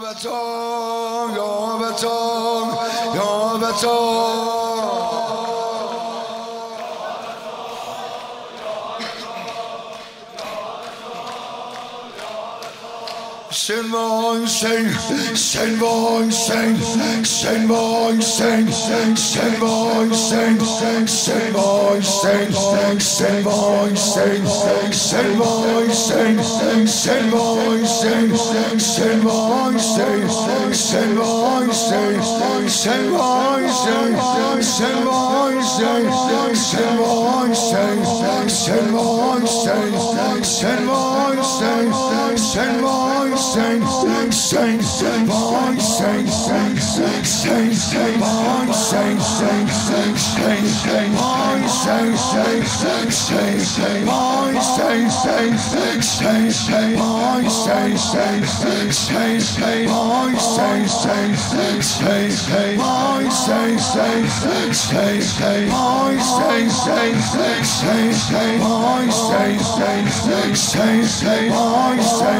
بچم یا بچم یا Send boy, sing, send boy, sing, send boy, sing, send boy, sing, send boy, sing, send boy, sing, send boy, sing, send boy, sing, send boy, sing, send boy, sing, send boy, sing, send boy, sing, send boy, sing, send boy, sing, send boy, sing, boy, sing, sing, sing, boy, sing, sing, sing, sing, sing, boy, sing, sing, sing, sing, sing, boy, sing, sing, sing, sing, sing, boy, sing, sing, sing, sing, sing, boy, sing, sing, sing, sing, sing, boy, sing, sing, sing, sing, sing, boy, sing, sing, sing, sing, sing, boy, sing, sing, sing, sing, sing, boy, sing, sing, sing, sing, sing, boy, sing,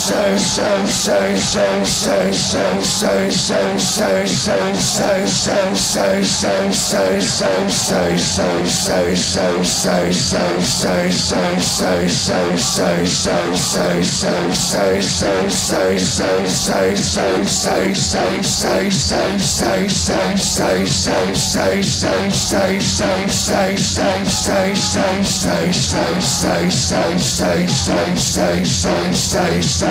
say, say, say,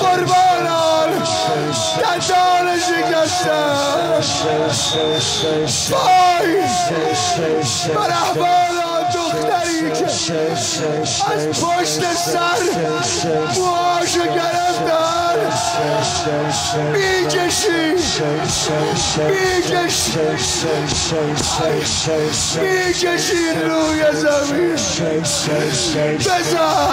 قربانم دندان شکستم. بای بر احوالا دختری که از پشت سر موهاشو گرفتم. BJC! BJC! BJC Luja zabije! Beza!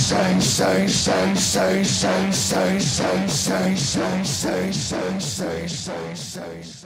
sang, sang, sang, sang, sang, sang, sang, sang, sang, sang, sang, sang, sang, sang.